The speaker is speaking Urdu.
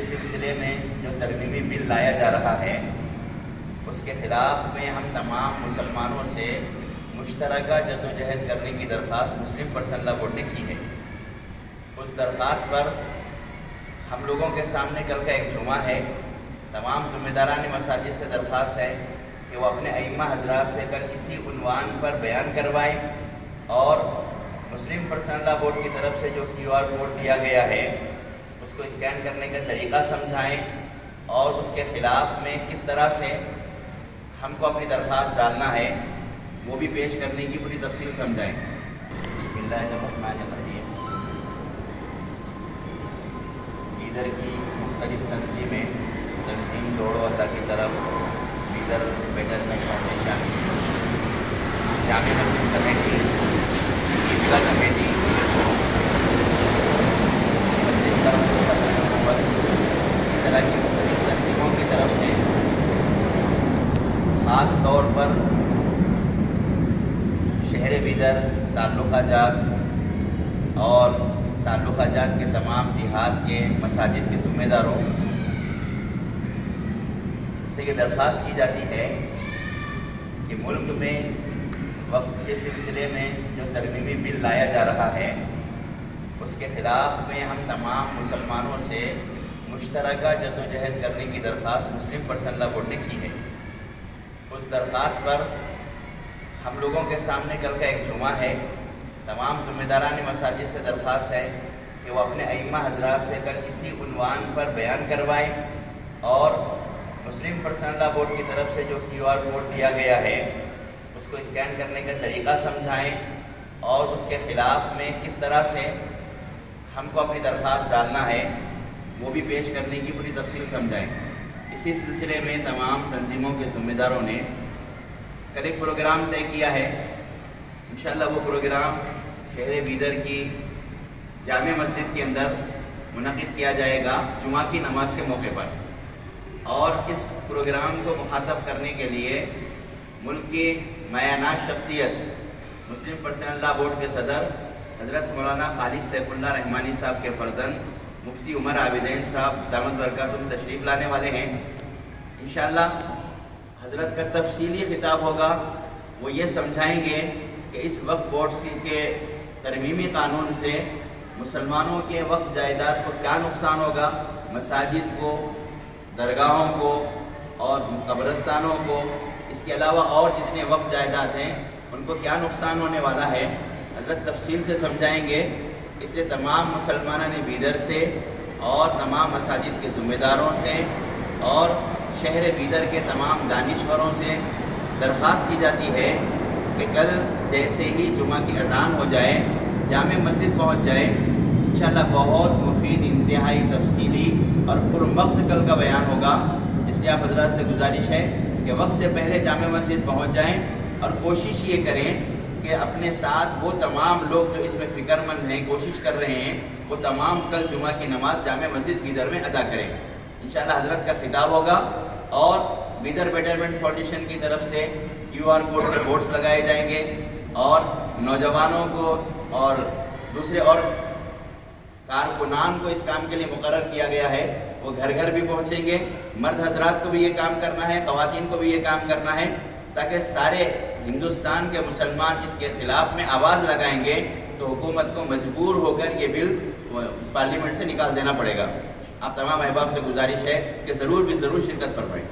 کے سلسلے میں جو ترمیمی بل لایا جا رہا ہے، اس کے خلاف میں ہم تمام مسلمانوں سے مشترکہ جد و جہد کرنے کی درخواست مسلم پرسن لا بورڈ نے کی ہے۔ اس درخواست پر ہم لوگوں کے سامنے کل کا ایک جمعہ ہے۔ تمام ذمہ داران مساجد سے درخواست ہے کہ وہ اپنے ائمہ حضرات سے کل اسی عنوان پر بیان کروائیں اور مسلم پرسنل لا بورڈ کی طرف سے جو کیو آر کوڈ دیا گیا ہے کو اسکین کرنے کا طریقہ سمجھائیں اور اس کے خلاف میں کس طرح سے ہم کو اپنی درخواست ڈالنا ہے، وہ بھی پیش کرنے کی پوری تفصیل سمجھائیں۔ بسم اللہ الرحمن الرحیم۔ ادھر کی مختلف تنظیمیں، تنظیم دوڑو اللہ کی طرف Bidar betterment foundation. Jama Masjid committee عیدگاہ کمیٹی اس طرح کی مختلف تنظیموں کی طرف سے خاص طور پر شہر بیدر، تعلقہ جات اور تعلقہ جات کے تمام دیہات کے مساجد کے ذمہ داروں سے یہ درخواست کی جاتی ہے کہ ملک میں وقت کے سلسلے میں جو ترمیمی بل لایا جا رہا ہے، اس کے خلاف میں ہم تمام مسلمانوں سے مشترکہ جد و جہد کرنے کی درخواست مسلم پرسن لا بورڈ نے کی ہے۔ اس درخواست پر ہم لوگوں کے سامنے کل کا ایک جمعہ ہے۔ تمام ذمہ داران مساجد سے درخواست ہے کہ وہ اپنے ائمہ حضرات سے کل اسی عنوان پر بیان کروائیں اور مسلم پرسنل لا بورڈ کی طرف سے جو کیو آر کوڈ دیا گیا ہے، اس کو اسکین کرنے کا طریقہ سمجھائیں اور اس کے خلاف میں کس طرح سے ہم کو اپنی درخواست ڈالنا ہے، وہ بھی پیش کرنے کی پوری تفصیل سمجھائیں۔ اسی سلسلے میں تمام تنظیموں کے ذمہ داروں نے کل ایک پروگرام طے کیا ہے۔ انشاءاللہ وہ پروگرام شہر بیدر کی جامع مسجد کے اندر منعقد کیا جائے گا جمعہ کی نماز کے موقع پر۔ اور اس پروگرام کو مخاطب کرنے کے لیے ملک کی میانہ شخصیت، مسلم پرسنل لا بورڈ کے صدر حضرت مولانا خالد سیف اللہ رحمانی صاحب کے فرزند مفتی عمر عابدین صاحب دامت برکاتم تشریف لانے والے ہیں۔ انشاءاللہ حضرت کا تفصیلی خطاب ہوگا۔ وہ یہ سمجھائیں گے کہ اس وقت بورڈ سی کے ترمیمی قانون سے مسلمانوں کے وقت جائیداد کو کیا نقصان ہوگا؟ مساجد کو، درگاہوں کو اور قبرستانوں کو۔ اس کے علاوہ اور جتنے وقت جائیداد ہیں، ان کو کیا نقصان ہونے والا ہے؟ حضرت تفصیل سے سمجھائیں گے۔ اس لیے تمام مسلمانہ بیدر سے اور تمام مساجد کے ذمہ داروں سے اور شہر بیدر کے تمام دانشوروں سے درخواست کی جاتی ہے کہ کل جیسے ہی جمعہ کی اذان ہو جائے، جامع مسجد پہنچ جائے، انشاءاللہ بہت مفید، انتہائی تفصیلی اور پرمغز کل کا بیان ہوگا۔ اس لیے آپ حضرات سے گزارش ہے کہ وقت سے پہلے جامع مسجد پہنچ جائیں اور کوشش یہ کریں کہ اپنے ساتھ وہ تمام لوگ جو اس میں فکر مند ہیں، کوشش کر رہے ہیں، وہ تمام کل جمعہ کی نماز جامع مسجد بیدر میں ادا کریں۔ انشاءاللہ حضرت کا خطاب ہوگا۔ اور بیدر بیٹرمنٹ فاؤنڈیشن کی طرف سے کیو آر کوڈ کے بورڈز لگائے جائیں گے۔ اور نوجوانوں کو اور دوسرے اور کارکنان کو اس کام کے لیے مقرر کیا گیا ہے۔ وہ گھر گھر بھی پہنچیں گے۔ مرد حضرات کو بھی یہ کام کرنا ہے، خواتین کو بھی یہ کام کرنا ہے۔ تاکہ سارے ہندوستان کے مسلمان اس کے خلاف میں آواز لگائیں گے تو حکومت کو مجبور ہو کر یہ بل پارلیمنٹ سے نکال دینا پڑے گا۔ آپ تمام احباب سے گزارش ہے کہ ضرور بھی ضرور شرکت فرمائیں۔